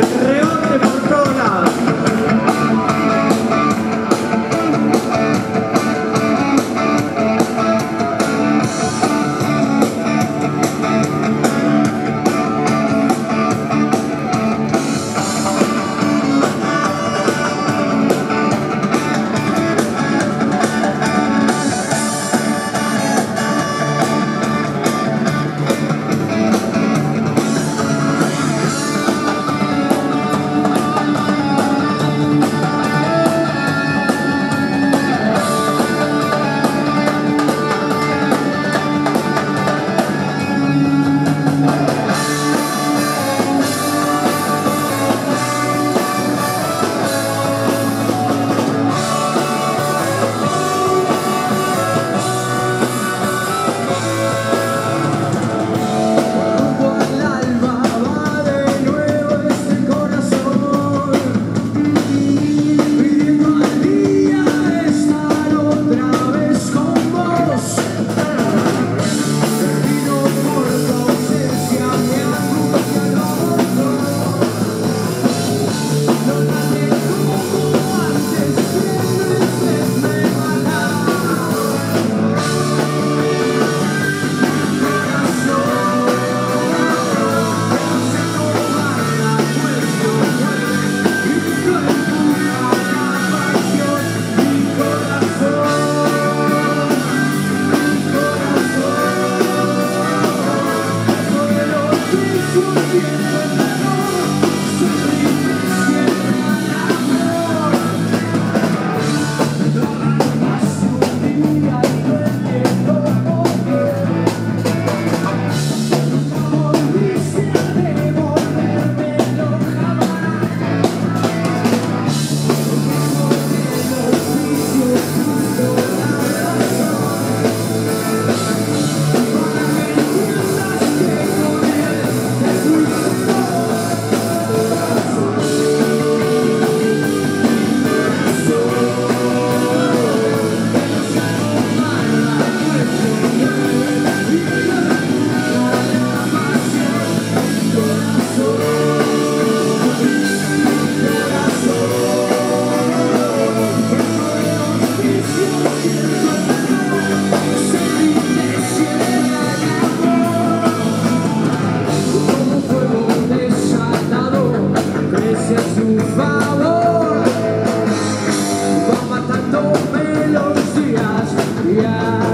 Rrrr. Yeah.